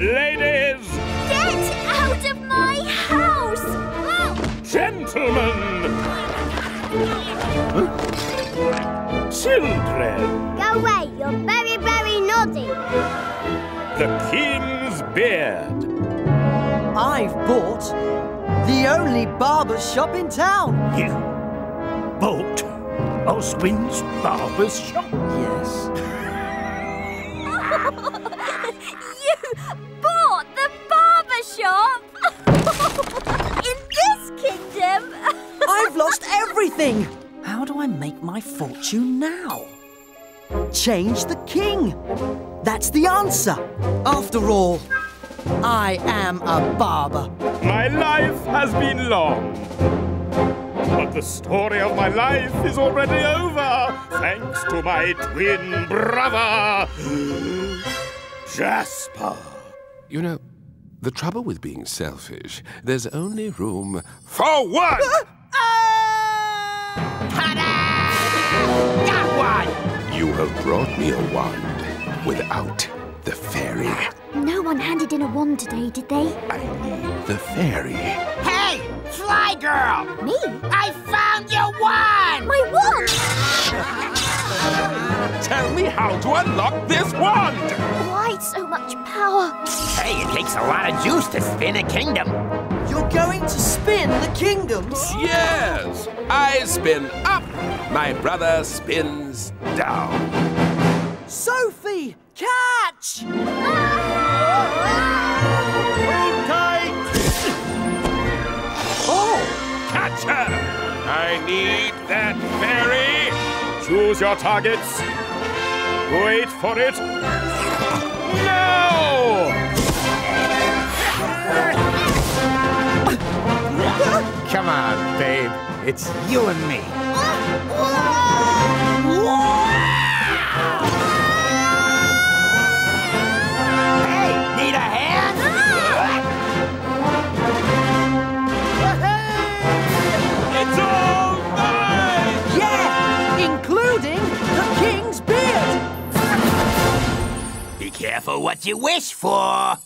Ladies! Get out of my house! Gentlemen! Children! Go away, you're very, very naughty. The King's Beard. I've bought the only barber shop in town. You bought Oswin's barber's shop? Yes. everything. How do I make my fortune now? Change the king. That's the answer. After all, I am a barber. My life has been long. But the story of my life is already over, thanks to my twin brother, Jasper. You know, the trouble with being selfish, there's only room for one! Have brought me a wand without the fairy. Ah, no one handed in a wand today, did they? I need the fairy. Hey, Fly Girl! Me? I found your wand! My wand! Tell me how to unlock this wand! Why so much power? Hey, it takes a lot of juice to spin a kingdom. You're going to spin the kingdoms? Yes! I spin up, my brother spins down. Sophie, catch! Oh, catch her! I need that fairy! Choose your targets. Wait for it. Now! Come on, babe. It's you and me. Hey, need a hand? It's all mine! Yeah, including the king's beard. Be careful what you wish for.